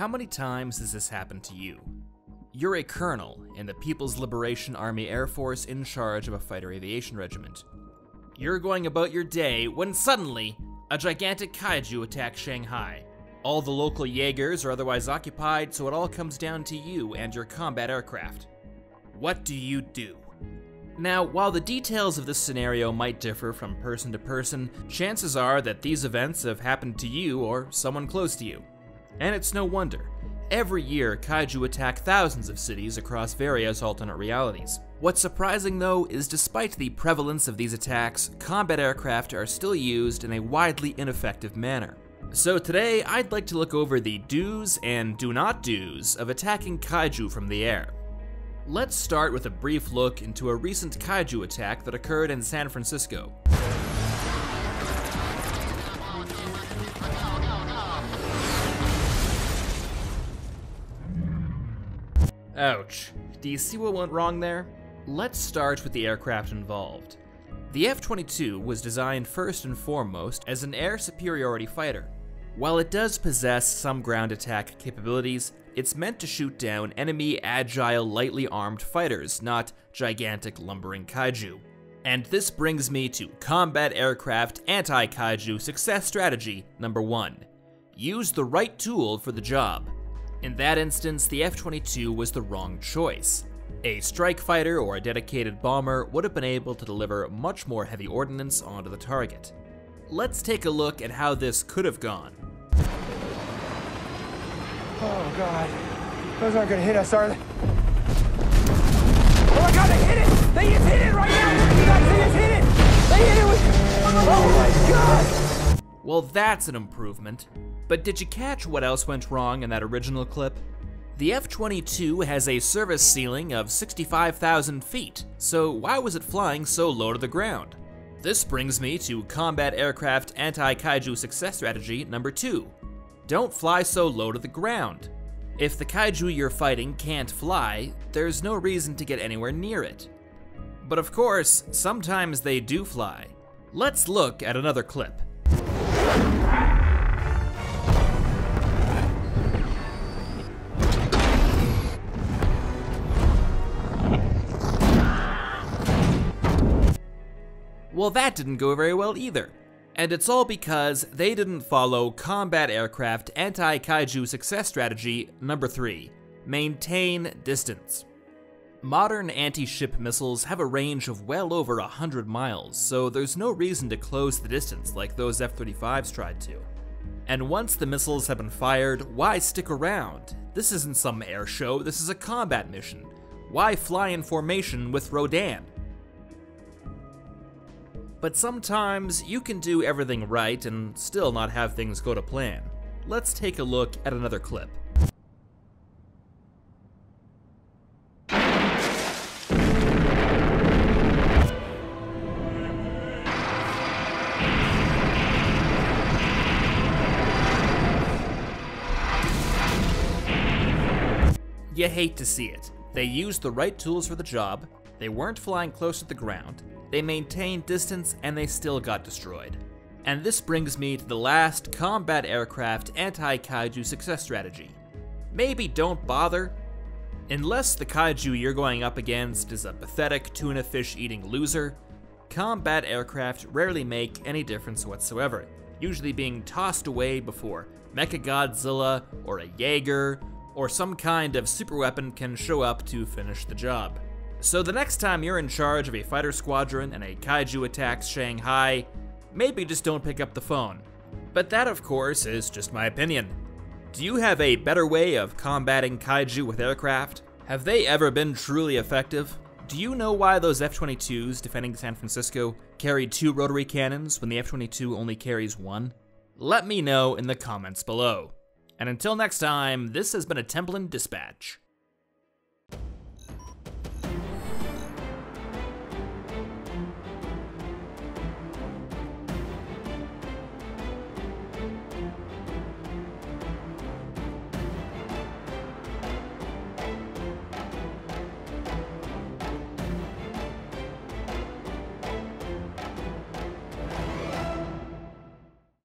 How many times has this happened to you? You're a colonel in the People's Liberation Army Air Force in charge of a fighter aviation regiment. You're going about your day when suddenly a gigantic kaiju attacks Shanghai. All the local Jaegers are otherwise occupied, so it all comes down to you and your combat aircraft. What do you do? Now, while the details of this scenario might differ from person to person, chances are that these events have happened to you or someone close to you. And it's no wonder. Every year, kaiju attack thousands of cities across various alternate realities. What's surprising though is despite the prevalence of these attacks, combat aircraft are still used in a widely ineffective manner. So today, I'd like to look over the do's and do not do's of attacking kaiju from the air. Let's start with a brief look into a recent kaiju attack that occurred in San Francisco. Ouch. Do you see what went wrong there? Let's start with the aircraft involved. The F 22 was designed first and foremost as an air superiority fighter. While it does possess some ground attack capabilities, it's meant to shoot down enemy agile, lightly armed fighters, not gigantic lumbering kaiju. And this brings me to Combat Aircraft Anti Kaiju Success Strategy number 1. Use the right tool for the job. In that instance, the F 22 was the wrong choice. A strike fighter or a dedicated bomber would have been able to deliver much more heavy ordnance onto the target. Let's take a look at how this could have gone. Oh god. Those aren't gonna hit us, are they? Oh my god, they hit it! They just hit it right now! You guys, they just hit it! They hit it with... Oh my god! Well, that's an improvement. But did you catch what else went wrong in that original clip? The F 22 has a service ceiling of 65,000 feet, so why was it flying so low to the ground? This brings me to Combat Aircraft Anti Kaiju Success Strategy number 2. Don't fly so low to the ground. If the kaiju you're fighting can't fly, there's no reason to get anywhere near it. But of course, sometimes they do fly. Let's look at another clip. Well, that didn't go very well either. And it's all because they didn't follow Combat Aircraft Anti Kaiju Success Strategy number 3 Maintain Distance. Modern anti ship missiles have a range of well over 100 miles, so there's no reason to close the distance like those F 35s tried to. And once the missiles have been fired, why stick around? This isn't some air show, this is a combat mission. Why fly in formation with Rodan? But sometimes you can do everything right and still not have things go to plan. Let's take a look at another clip. You hate to see it. They used the right tools for the job, they weren't flying close to the ground, they maintained distance and they still got destroyed. And this brings me to the last combat aircraft anti-kaiju success strategy. Maybe don't bother. Unless the kaiju you're going up against is a pathetic tuna fish eating loser, combat aircraft rarely make any difference whatsoever, usually being tossed away before Mechagodzilla or a Jaeger or some kind of superweapon can show up to finish the job. So the next time you're in charge of a fighter squadron and a kaiju attacks Shanghai, maybe just don't pick up the phone. But that, of course, is just my opinion. Do you have a better way of combating kaiju with aircraft? Have they ever been truly effective? Do you know why those F 22s defending San Francisco carried two rotary cannons when the F 22 only carries one? Let me know in the comments below. And until next time, this has been a Templin Dispatch.